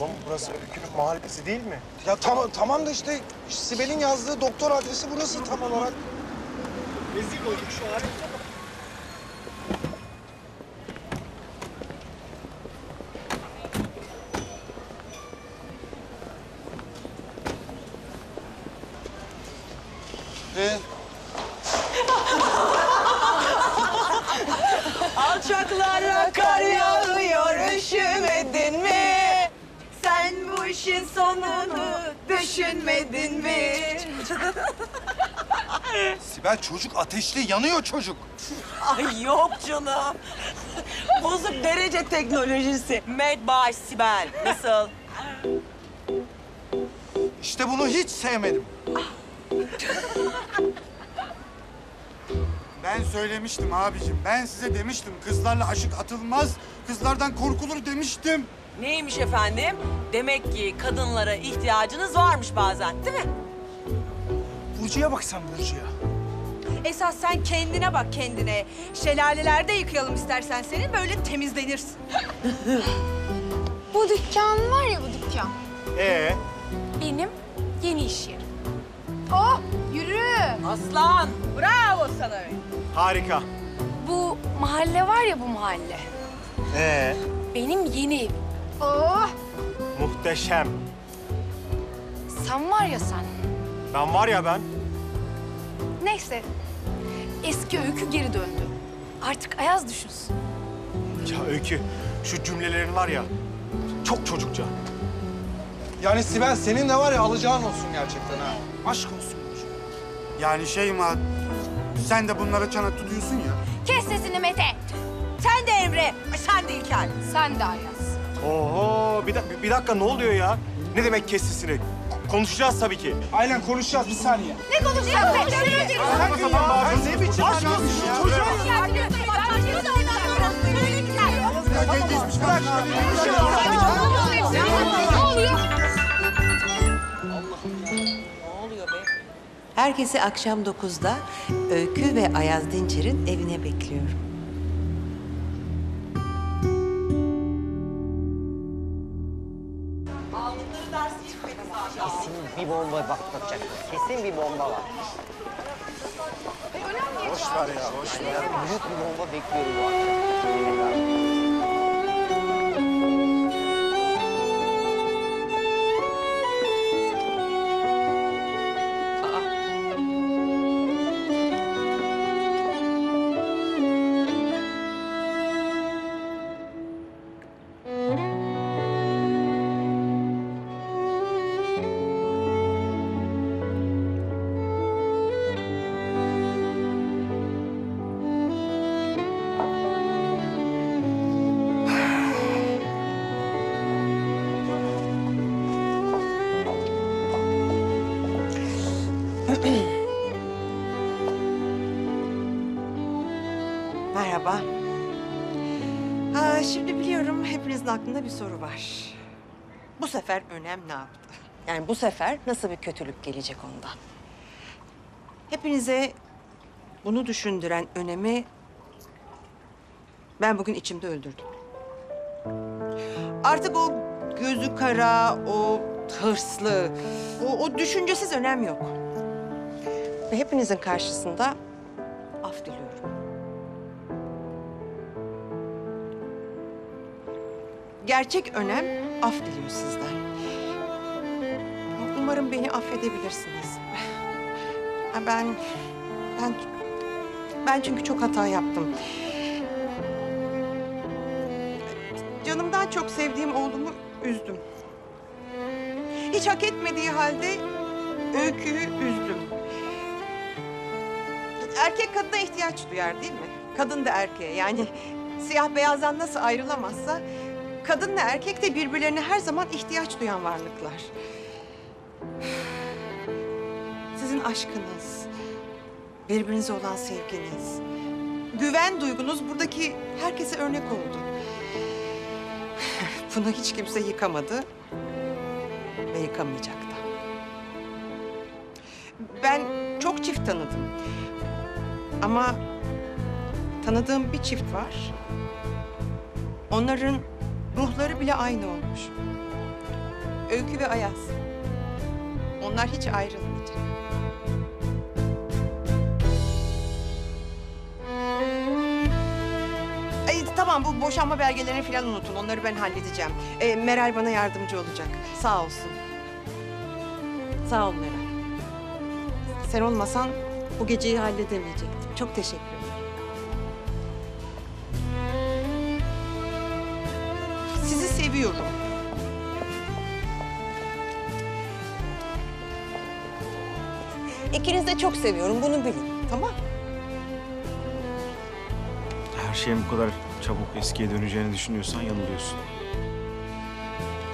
Oğlum burası Öykü'nün mahallesi değil mi? Ya tamam tamam da işte Sibel'in yazdığı doktor adresi burası tam olarak. Rezil olduk şu hale. İşin sonunu düşünmedin mi? Sibel çocuk ateşli yanıyor çocuk. Ay yok canım. Bozuk derece teknolojisi. Made by Sibel. Nasıl? İşte bunu hiç sevmedim. Ben söylemiştim abicim. Ben size demiştim. Kızlarla aşık atılmaz. Kızlardan korkulur demiştim. Neymiş efendim? Demek ki kadınlara ihtiyacınız varmış bazen değil mi? Burcu'ya bak sen Burcu'ya. Esas sen kendine bak kendine. Şelalelerde yıkayalım istersen seni böyle temizlenirsin. Bu dükkan var ya bu dükkan. Ee, Benim yeni iş yerim. Oh yürü. Aslan. Bravo sana harika. Bu mahalle var ya bu mahalle. Ee, Benim yeni evim. Oh muhteşem. sen var ya sen. Ben var ya ben. Neyse eski öykü geri döndü. Artık Ayaz düşünsün. Ya Öykü, şu cümlelerin var ya, çok çocukça. Yani Sibel senin de var ya alacağın olsun gerçekten ha. Aşk olsun. Yani Şeyma, sen de bunlara çanak tutuyorsun ya. Kes sesini Mete. Sen de Emre. Sen de İlker. Sen de Ayaz. Oho, bir, dak- bir dakika ne oluyor ya? Ne demek kes sesini? Konuşacağız tabii ki. Aynen konuşacağız bir saniye. Ne konuşacağız Mete? Ne biçim aşk olsun? Ne oluyor be? Herkesi akşam 9'da Öykü ve Ayaz Dinçer'in evine bekliyorum. Bir bomba patlatacak. Kesin bir bomba var. Boş ver ya boş ver. Büyük bir bomba bekliyorum bu akşam. Merhaba. Ha, şimdi biliyorum hepinizin aklında bir soru var. Bu sefer önem ne yaptı? Yani bu sefer nasıl bir kötülük gelecek ondan? Hepinize bunu düşündüren önemi ben bugün içimde öldürdüm. Artık o gözü kara, o hırslı, o, o düşüncesiz önem yok. Ve hepinizin karşısında af diliyorum. Gerçek önem af diliyor sizden. Umarım beni affedebilirsiniz. Ben, ben, ben çünkü çok hata yaptım. Canımdan çok sevdiğim oğlumu üzdüm. Hiç hak etmediği halde öyküyü üzdüm. Erkek kadına ihtiyaç duyar değil mi? Kadın da erkeğe yani siyah beyazdan nasıl ayrılamazsa kadınla erkek de birbirlerine her zaman ihtiyaç duyan varlıklar. Sizin aşkınız, birbirinize olan sevginiz, güven duygunuz buradaki herkese örnek oldu. Bunu hiç kimse yıkamadı ve yıkamayacak da. Ben çok çift tanıdım. Ama tanıdığım bir çift var. Onların ruhları bile aynı olmuş. Öykü ve Ayaz. Onlar hiç ayrılmayacak. Ay, tamam bu boşanma belgelerini falan unutun. Onları ben halledeceğim. Ee, Meral bana yardımcı olacak. Sağ olsun. Sağ ol Meral. Sen olmasan bu geceyi halledemeyecektim. Çok teşekkür ederim. Seviyorum. İkinizi de çok seviyorum. Bunu bilin. Tamam Her şeyin bu kadar çabuk eskiye döneceğini düşünüyorsan yanılıyorsun.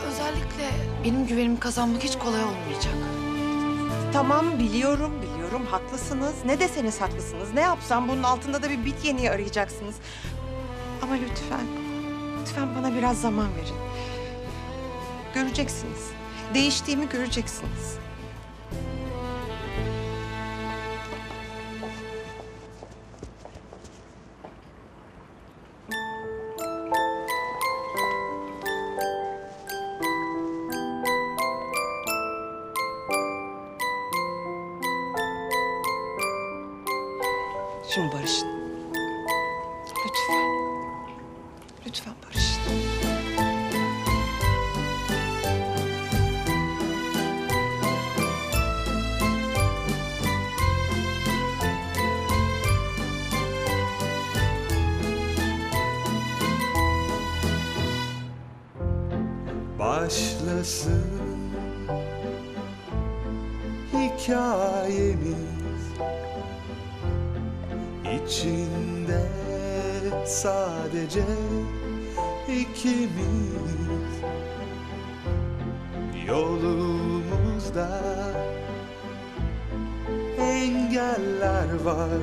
Özellikle benim güvenimi kazanmak hiç kolay olmayacak. Tamam biliyorum, biliyorum. Haklısınız. Ne deseniz haklısınız. Ne yapsam bunun altında da bir bit yeniği arayacaksınız. Ama lütfen, lütfen bana biraz zaman verin. Göreceksiniz. Değiştiğimi göreceksiniz. Şimdi barışın. Lütfen. Lütfen barışın. Başlasın hikayemiz içinde sadece ikimiz. Yolumuzda engeller var.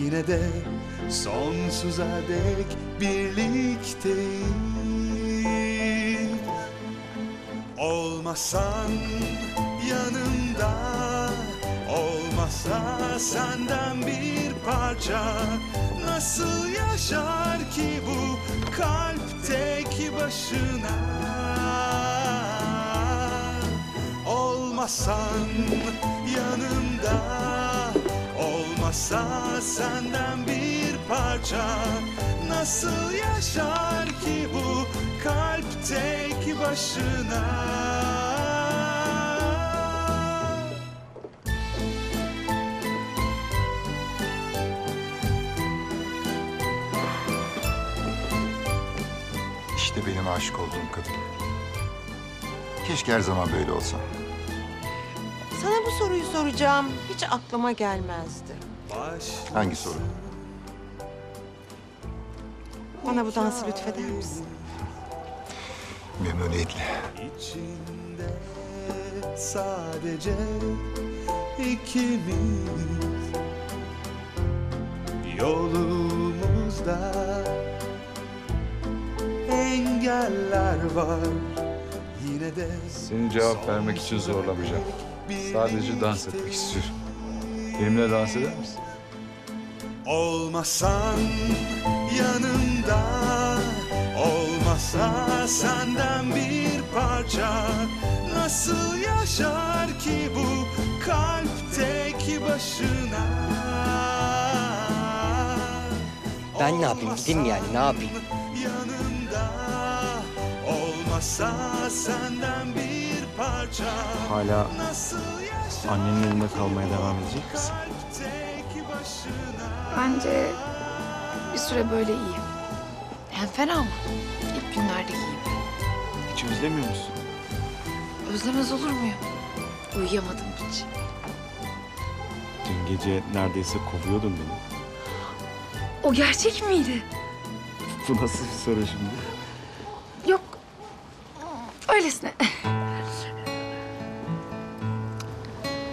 Yine de sonsuza dek birlikteyiz Olmasan yanımda Olmasa senden bir parça. Nasıl yaşar ki bu kalp tek başına? Olmasan yanımda Olmasa senden bir parça. Nasıl yaşar ki bu tek başına İşte benim aşık olduğum kadın. Keşke her zaman böyle olsa. Sana bu soruyu soracağım. Hiç aklıma gelmezdi. Baş Hangi soru? Bana bu dansı lütfeder misin? Memnuniyetle. içinde sadece ikimiz Yolumuzda engeller var Yine de Seni cevap vermek için zorlamayacağım. Sadece dans etmek istiyorum. Benimle dans eder misin? Olmasan yanımda Olmasa senden bir parça Nasıl yaşar ki bu kalp tek başına Ben ne yapayım? Gideyim yani, ne yapayım? Yanımda Olmasa senden bir parça Hala Nasıl yaşar annenin elinde kalmaya devam edecek misin? kalp tek başına Bence bir süre böyle iyi. Hem fena mı? İlk günlerde iyiyim. Hiç özlemiyor musun? Özlemez olur muyum? Uyuyamadım hiç. Dün gece neredeyse kovuyordun beni. O gerçek miydi? Bu nasıl bir soru şimdi? Yok. Öylesine.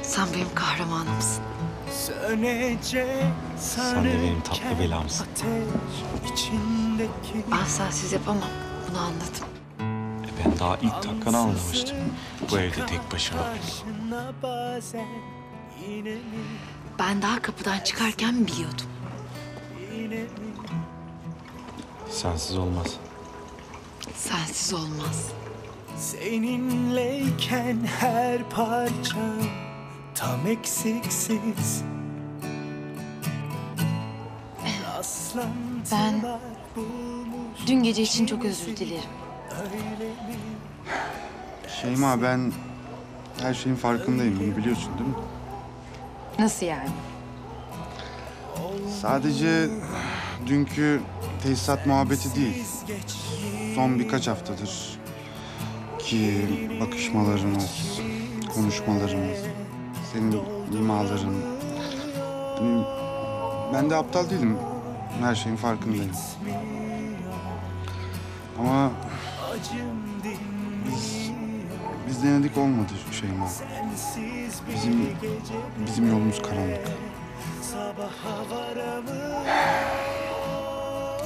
Sen benim kahramanımsın. Sen de benim tatlı belamsın. Ben sensiz yapamam. Bunu anladım. E ben daha ilk dakikada anlamıştım. Bu evde tek başıma. Ben daha kapıdan çıkarken biliyordum. Sensiz olmaz. Sensiz olmaz. Seninleyken her parça tam eksiksiz Ben dün gece için çok özür dilerim. Şeyma ben her şeyin farkındayım. Bunu biliyorsun değil mi? Nasıl yani? Sadece dünkü tesisat muhabbeti değil. Son birkaç haftadır ki bakışmalarımız, konuşmalarımız, senin imaların. Ben de aptal değilim. Her şeyin farkındayım. Ama biz, biz denedik olmadı Şeyma. Bizim, bizim yolumuz karanlık.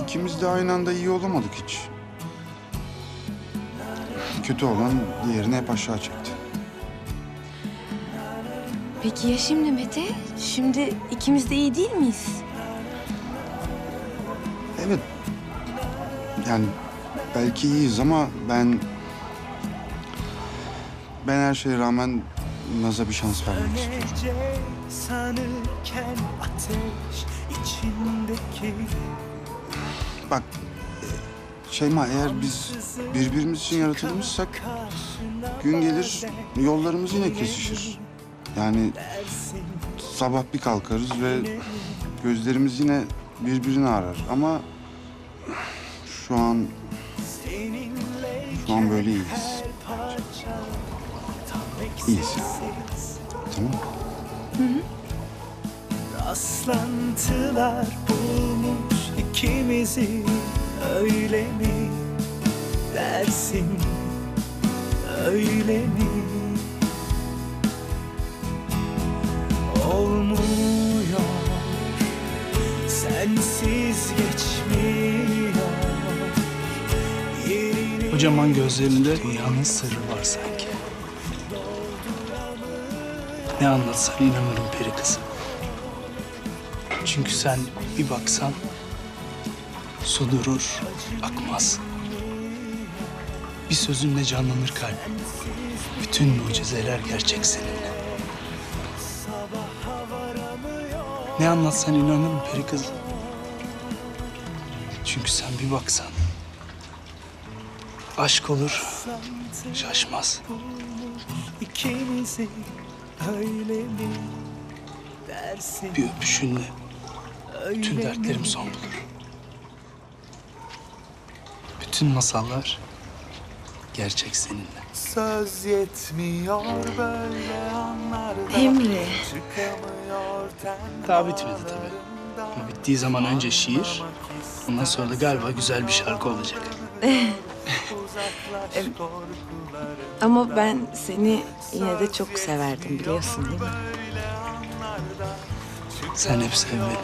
İkimiz de aynı anda iyi olamadık hiç. Kötü olan diğerini hep aşağı çekti. Peki ya şimdi Mete? Şimdi ikimiz de iyi değil miyiz? Yani belki iyiyiz ama ben... Ben her şeye rağmen Naz'a bir şans vermek istiyorum. Sanırken ateş içindeki Bak e, Şeyma eğer biz birbirimiz için yaratılmışsak gün gelir yollarımız yine kesişir. Yani sabah bir kalkarız ve gözlerimiz yine birbirini arar ama şu an şu an böyle iyiyiz. İyiyiz yani. Tamam mı? Rastlantılar bulmuş ikimizi öyle mi dersin öyle mi olmuyor sensiz Kocaman gözlerinde dünyanın sırrı var sanki. Ne anlatsan inanırım peri kızım. Çünkü sen bir baksan su durur, akmaz. Bir sözünle canlanır kalbim. Bütün mucizeler gerçek seninle. Ne anlatsan inanırım peri kızım. Çünkü sen bir baksan aşk olur, şaşmaz. ikimizi öyle mi dersin Bir öpüşünle mi? dertlerim son bulur. Bütün masallar gerçek seninle. Söz yetmiyor böyle anlarda Emre. Daha bitmedi tabii. Ama bittiği zaman önce şiir, ondan sonra da galiba güzel bir şarkı olacak. Ama ben seni yine de çok severdim biliyorsun değil mi? Sen hep sev beni.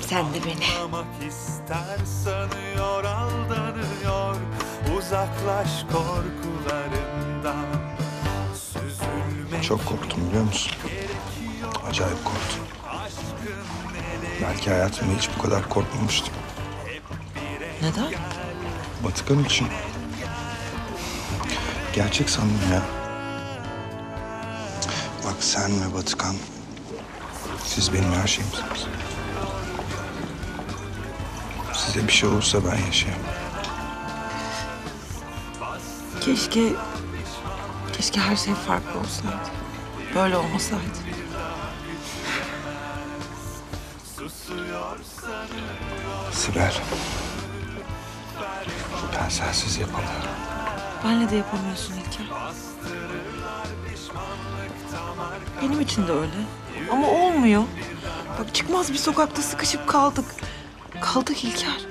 Sen de beni. Anlamak ister sanıyor aldanıyor Uzaklaş korkularından Çok korktum biliyor musun? Acayip korktum. Belki hayatımda hiç bu kadar korkmamıştım. Neden? Batıkan için. Gerçek sandım ya. Bak sen ve Batıkan, siz benim her şeyimsiniz. Size bir şey olursa ben yaşayamam. Keşke... Keşke her şey farklı olsaydı. Böyle olmasaydı. Sibel. Ben sensiz yapamam. Benle de yapamıyorsun İlker. Benim için de öyle. Ama olmuyor. Bak çıkmaz bir sokakta sıkışıp kaldık. Kaldık İlker.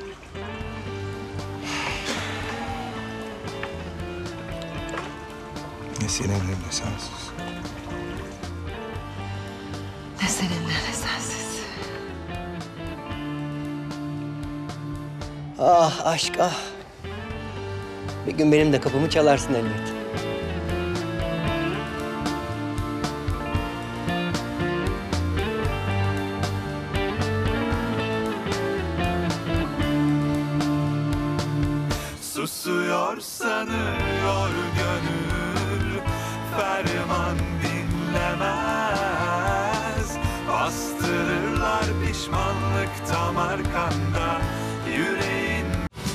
Ne seninle ne sensiz. Ne seninle ne sensiz. Ah aşk ah. Bir gün benim de kapımı çalarsın elbet. Susuyor aldanıyor gönül. Ferman dinlemez. Bastırırlar pişmanlık tam arkanda. Yüreğin